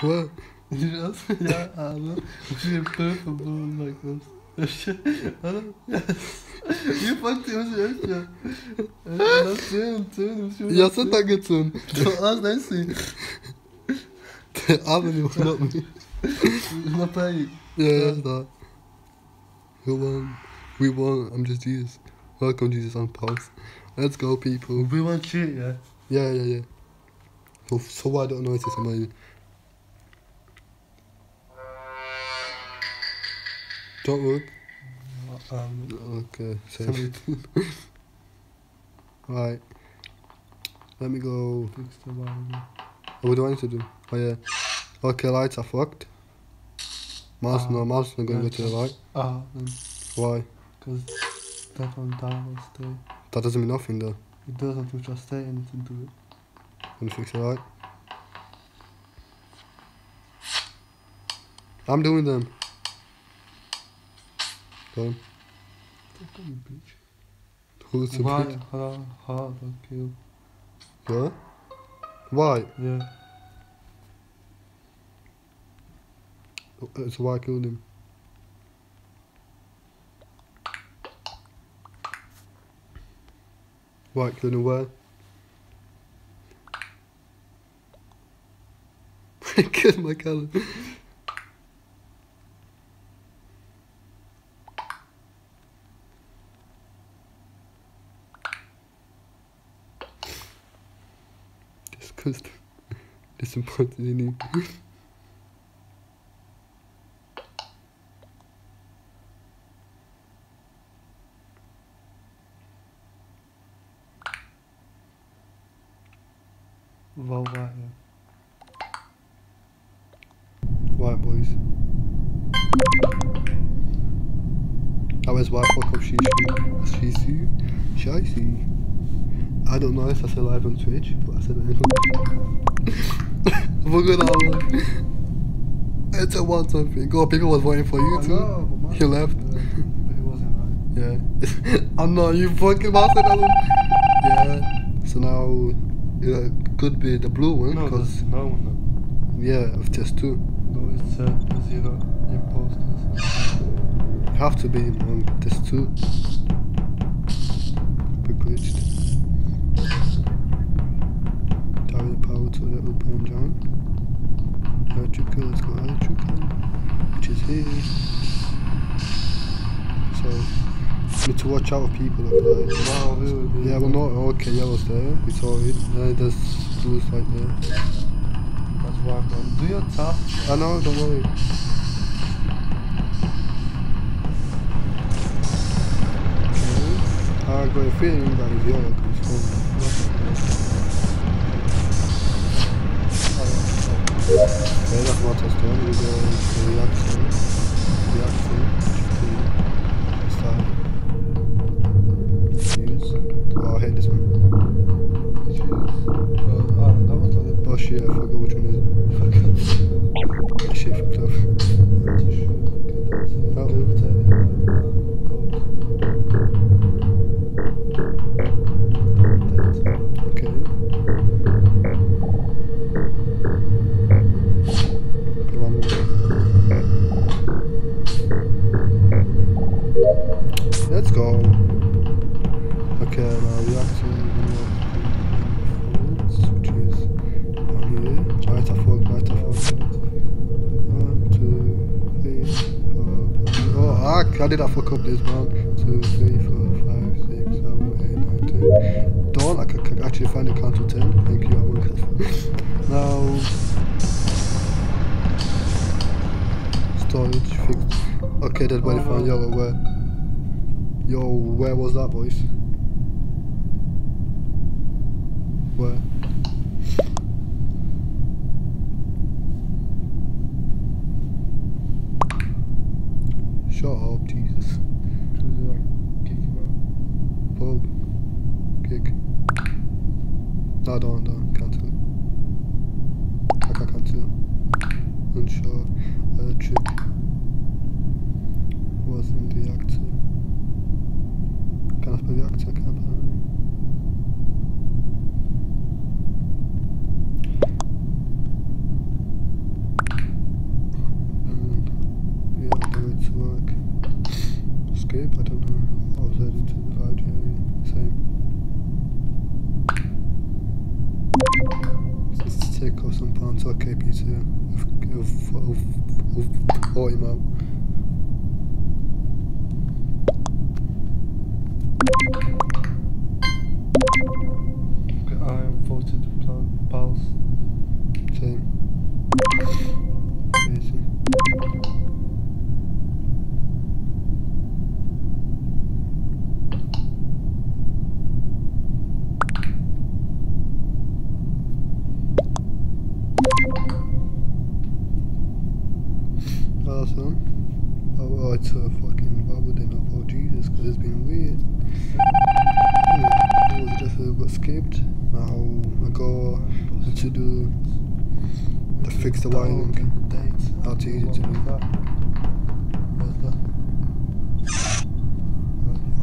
What? Yes, ja, aber she purple blue like this. You fucked him, yes, yeah. That's him, too. Jag har sett han gutsen. That's Nancy. Avenue, not me. Not paying. Yeah, that's that. Who won? We won. I'm just Jesus. Welcome Jesus on pause. Let's go, people. We want shit, yeah. Yeah, yeah, yeah. So, so why don't I notice somebody? Don't work. Um, Okay, somebody right. Let me go. fix. What do I need to do? Oh yeah. Okay, lights are fucked. Mouse Ah, no, mouse not gonna go to the right. Ah, then, Why? because that one down will stay. That doesn't mean nothing though. It doesn't, we just stay and to it. Gonna fix it right. I'm doing them. Done. Fuck you, bitch. Who's the Why? How, how, fuck you. Yeah? Why? Yeah. So why I killed him? Where? I killed my color. Disgusting. Disappointed in you. Yeah. White boys. I was white fuck up she she see she see. I don't know if I said live on Twitch, but I said it anyway. Look at that one. It's a one time thing. Oh, people was waiting for you too. He left. Yeah, but he wasn't right. Yeah. I know you fucking bastard. Yeah. So now, yeah, could be the blue one No, because there's no one. yeah, of just two. No, it's uh, zero imposters. Have to be man. There's two. Be glitched. Tally power to the open John. Electrical, let's go electrical. Which is here. So need to watch out for people like that. Wow, oh, really? Yeah, but not okay, yellow's there, we saw it. Then there's blue's right there. That's why I'm going. Do your task. I know, don't worry. Okay. I got a feeling that is yellow because Okay, that's what I done. We go to reaction. Reaction. Ah, I did fuck up this one. Two, three, four, five, six, seven, eight, nine, ten. Dawn, I could, could actually find a count to ten. Thank you, I Among Us. now, storage fixed. Okay, dead body found yellow. Where? Yo, where was that, boys? Where? Shut up, Jesus. Bob. Kick. No, don't, don't. Cancel. I can cancel. Unsure. Electric. Was in the actor. Can I spell the actor? Oi, irmão. Uh. Now I go to do to fix the wiring. Dates. How to do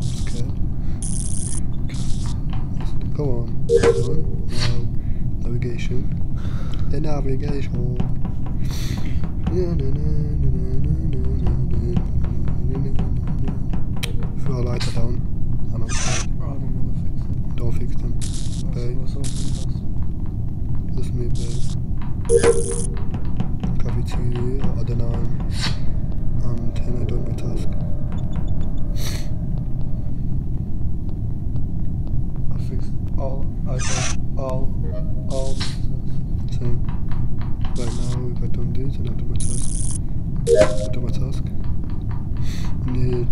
scared. Go on. Now, navigation. The navigation. Throw a lighter down. And I'm scared. I don't want to fix it. Don't fix them. That's Okay. what's open. Just me, I don't know. I'm 10. I done my task. I fixed all. I done all. All. mixes. So, right now, if I done this and I do my task, I do my task. I need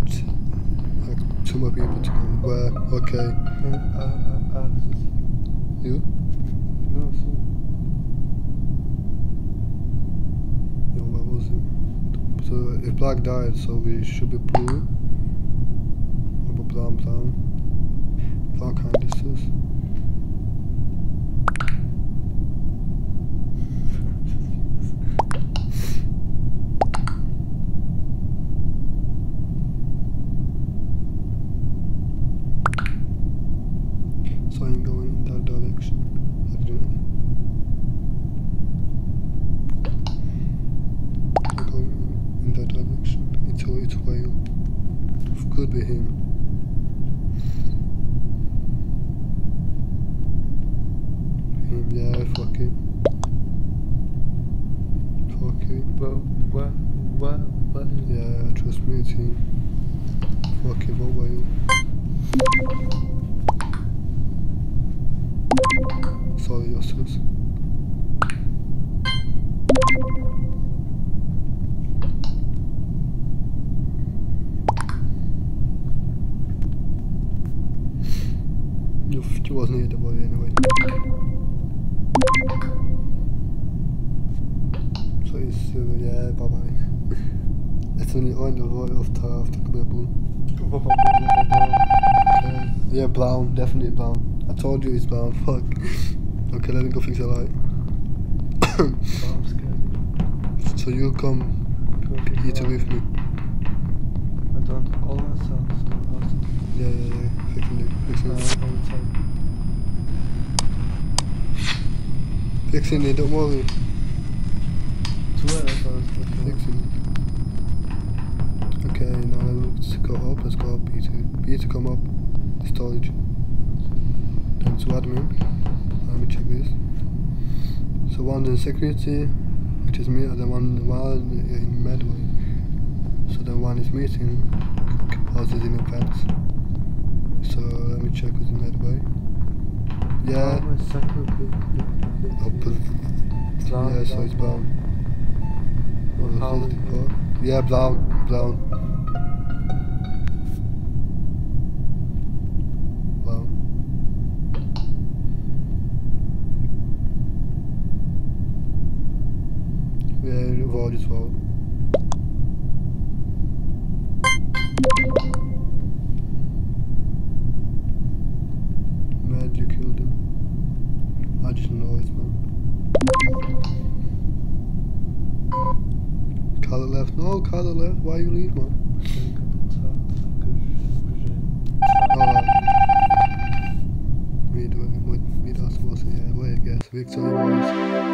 like two more people to go. Where? Okay, Uh, uh, uh, uh, you? no, so. so if black died, so we should be blue. Blah blah blah. blam blam. Plug indices. good with him. him yeah, fuck him. Fuck. But what? What? What? Yeah, trust me, team. Fuck him, what were you? Sorry. Luftjosen heter var ju anyway. So it's yeah, bye bye. It's only on the roll of the, of the blue. Okay. Yeah, brown, definitely brown. I told you it's brown, fuck. Okay, let me go fix that light. so you come here to with me. I don't all myself. Yeah, yeah, yeah. Fixing it. Fixing it. Fixing it. Don't worry. Too bad Eksenliği Fixing it. Okay, now let's go up, let's go up B to B to come up storage. Then to admin. Let me check this. So one in security, which is me, and then one one in medbay. So then one is meeting, causes in events. So let me check with the medbay. Yeah. Yeah, so it's brown. Yeah, brown, brown. Brown. Yeah, it was as well. noise, man. Color left. No, color left. Why you leave, man? Alright. We midway, I suppose, yeah, way I guess. Victoria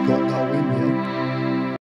got that win, yeah.